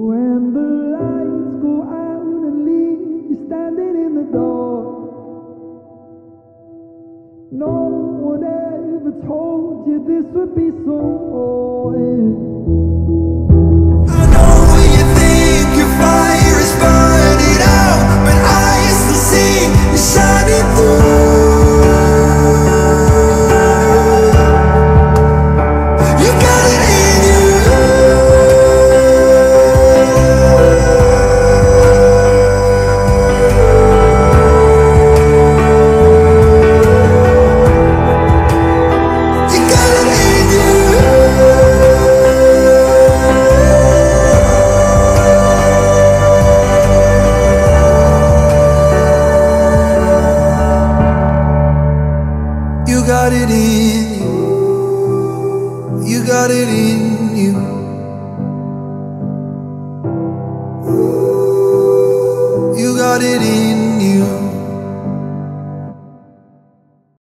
When the lights go out and leave you standing in the dark, no one ever told you this would be so hard. Got it in you. You got it in you. You got it in